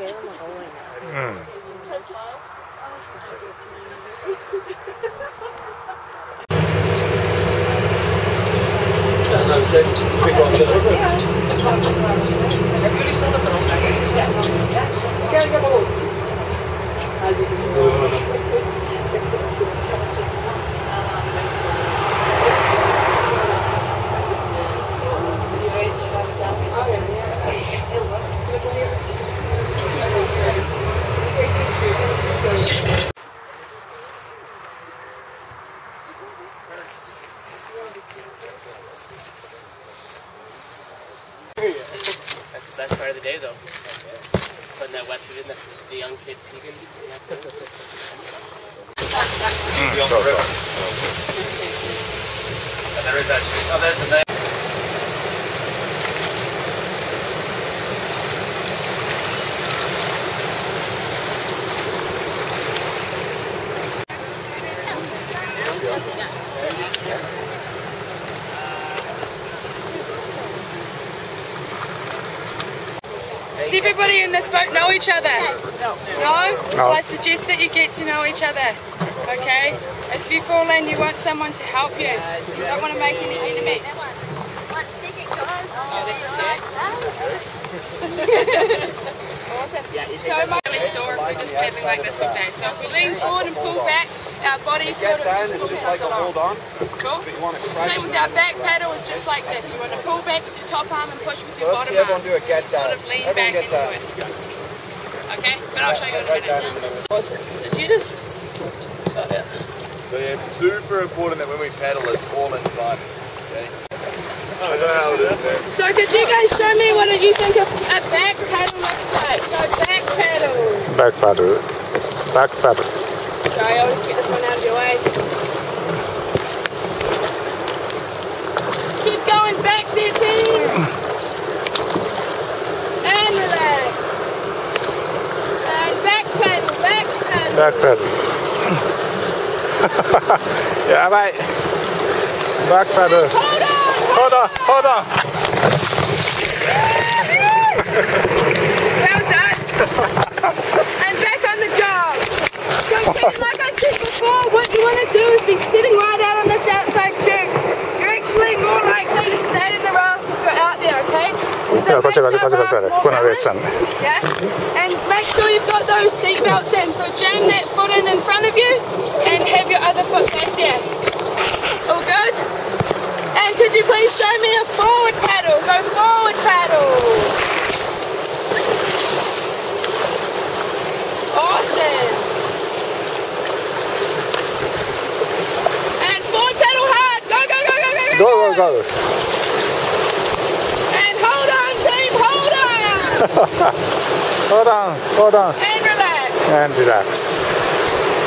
응. the young kid Yeah. mm, so, so. There is actually, oh, there's the name. Does everybody in this boat know each other? No? No. I suggest that you get to know each other. Okay? If you fall in, you want someone to help you. You don't want to make any enemies. Awesome. So I'm really sore if we're just paddling like this all day. So if we lean forward and pull back, our body sort of just pulls us along. on, Cool? but you want to Same with our back paddle is just like this. You want to pull back with your top arm and push with your Let's bottom see everyone arm. do a get Sort down. of lean Everyone back get into down. it. Okay? But I'll show you in a Right down in the minute. So, so do you just... It. So yeah, it's super important that when we paddle, it's all in time. Okay? I know how it is, man. So could you guys show me what you think a, a back paddle looks like? So back paddle. Back paddle. Back paddle. Sorry, I'll just get this one out of your way. Keep going back there, team! And relax. And back pedal, back pedal. Back pedal. yeah, right. Back pedal. Hold on! Hold on! Hold on! knows better when I. Yeah, and make sure you've got those seatbelts in. So jam that foot in in front of you and have your other foot back there. All good? And could you please show me a forward paddle? Go forward paddle. Awesome. And forward paddle hard. Go Go, go, go, go, go, go. Go, go, go. Hold on, hold on. and relax. And relax.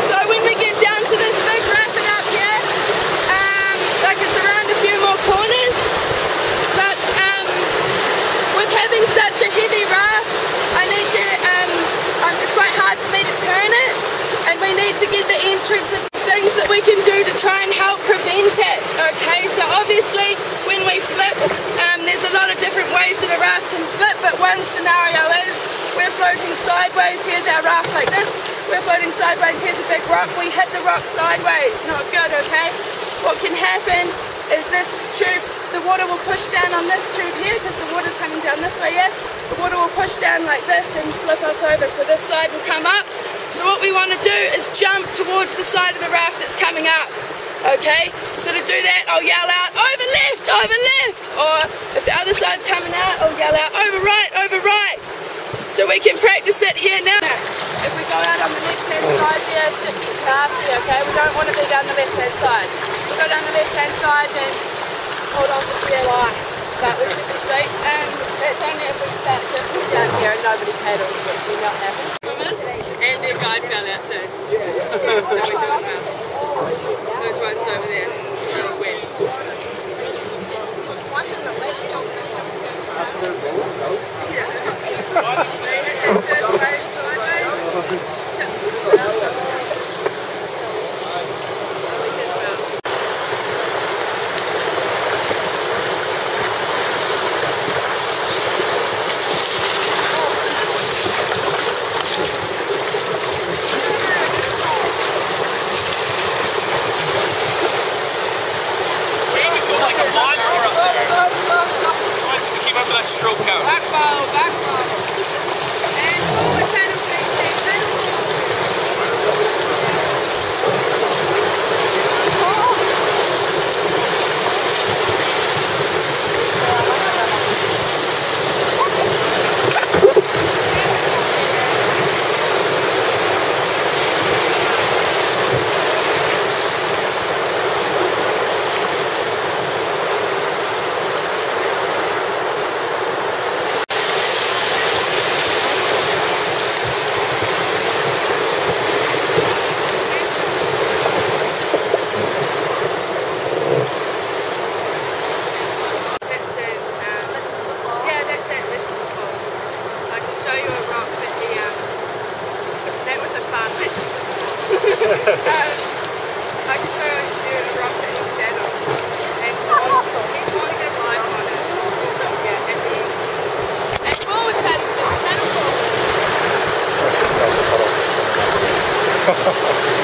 So when we get down to this big rapid up here, um, like it's around a few more corners, but um, with having such a heavy raft, I need to, um, um, it's quite hard for me to turn it, and we need to get the entrance and things that we can do to try and help prevent it. Okay, so obviously when we flip, um, there's a lot of different ways that a raft can flip, but one scenario is we're floating sideways, here's our raft like this, we're floating sideways, here's a big rock, we hit the rock sideways, not good, okay? What can happen is this tube, the water will push down on this tube here, because the water's coming down this way, yeah? The water will push down like this and flip us over, so this side will come up. So what we want to do is jump towards the side of the raft that's coming up. Okay, so to do that, I'll yell out, over left, over left. Or if the other side's coming out, I'll yell out, over right, over right. So we can practice it here now. If we go out on the left hand oh. side there, it should get nasty, okay? We don't want to be down the left hand side. If we go down the left hand side, then hold on for dear life. But we should be safe. And that's only if we start down here and nobody paddles, which will not happen. Swimmers, and their guide fell out too. we're doing well. Those ハハハハ!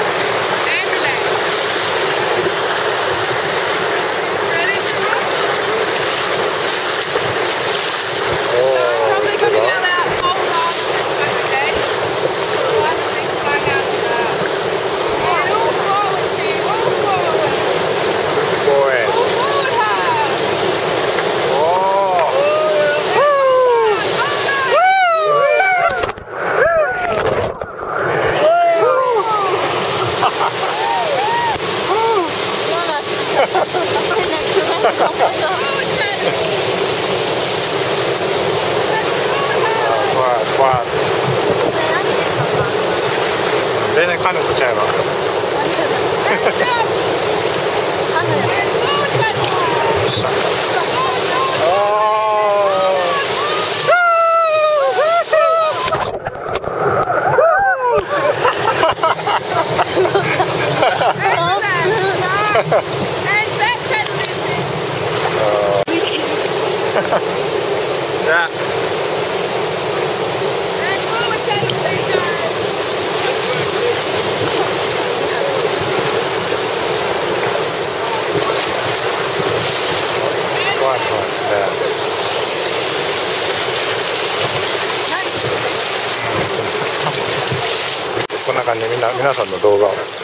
皆さんの動画を。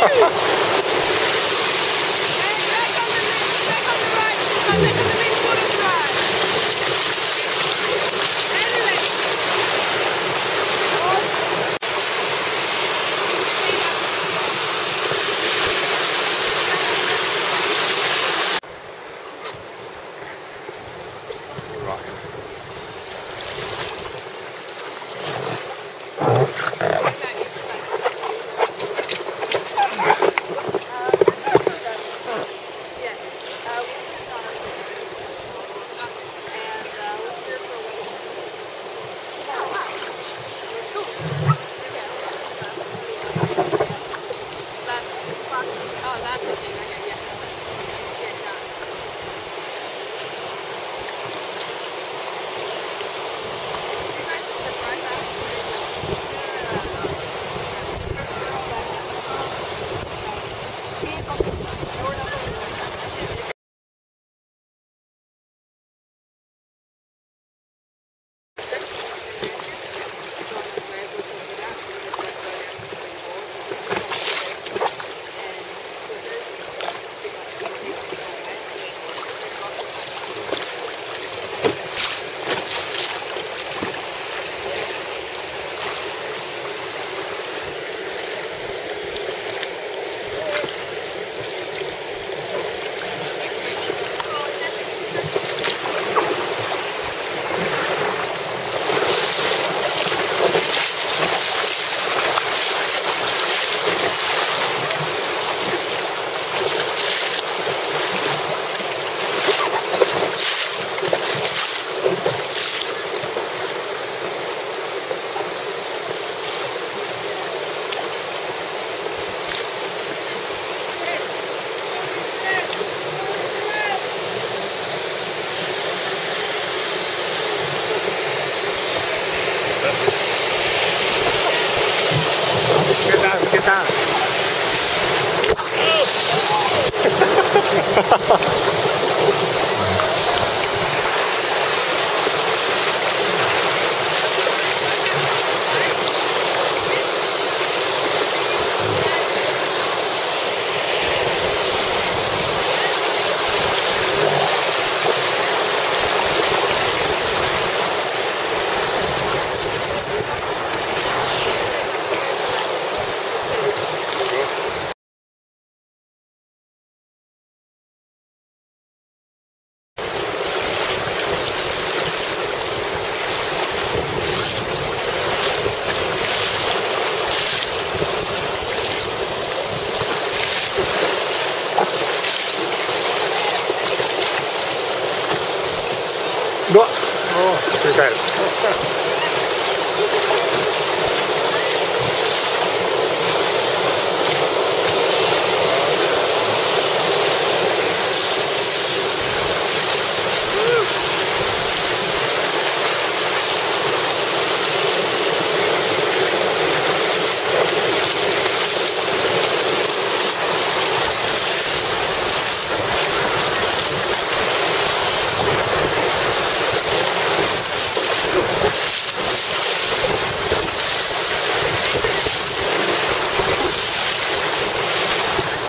Woo!